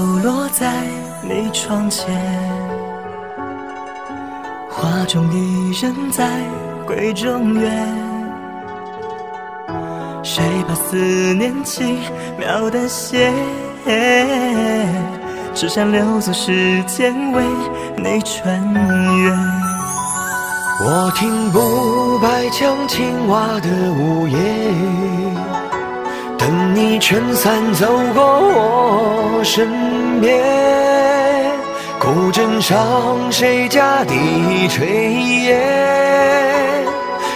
飘落在你窗前，画中伊人在闺中怨，谁把思念轻描淡写？只想留作时间为你穿越。我听不白墙青瓦的午夜，等你撑伞走过我身边。古镇上谁家的炊烟，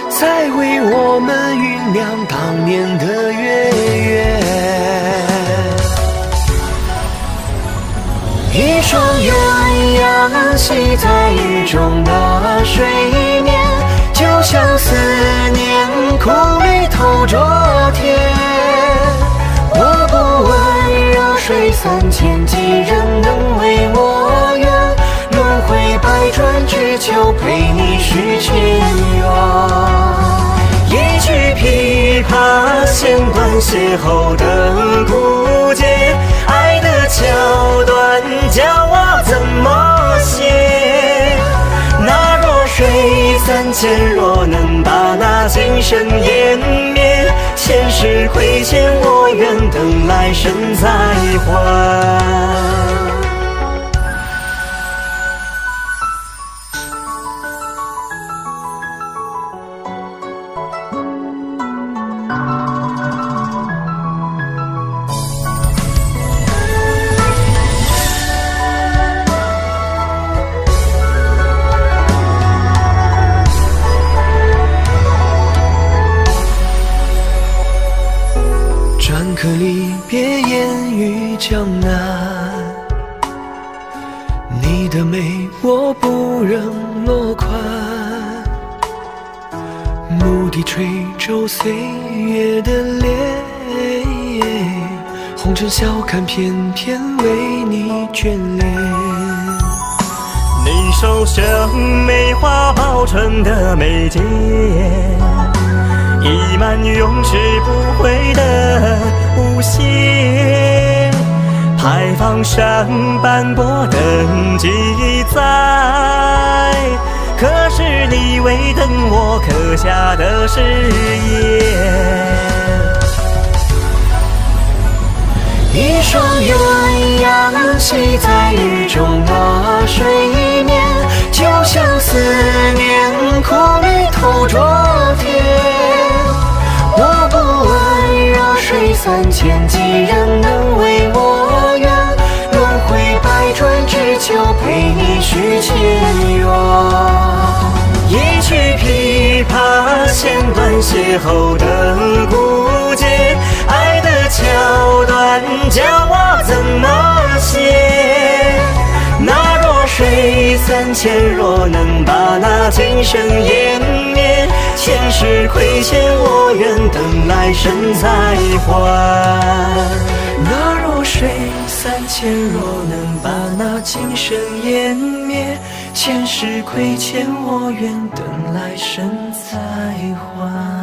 在为我们酝酿当年的月圆。一双鸳鸯戏在雨中的水面，就像思念苦里透着三千，几人能为我愿？轮回百转，只求陪你续前缘。一曲琵琶，弦断邂逅的孤节，爱的桥段叫我怎么写？那弱水三千，若能把那情深湮灭，前世亏欠我愿，等来生再还。江南，你的美我不忍落款。牧笛吹皱岁月的脸，红尘笑看偏偏为你眷恋。你手生梅花报春的眉间，溢满永世不悔的无限。牌坊上斑驳等记载，可是你未等我刻下的誓言。一双鸳鸯戏在雨中的水面，就像思念苦里透着甜。我不问弱水三千，几人能为前缘。一曲琵琶，弦断邂逅的孤节，爱的桥段叫我怎么写？那弱水三千，若能把那今生湮灭，前世亏欠我愿，等来生再还。那弱水三千，若能把那今生湮灭，前世亏欠我愿，等来生再还。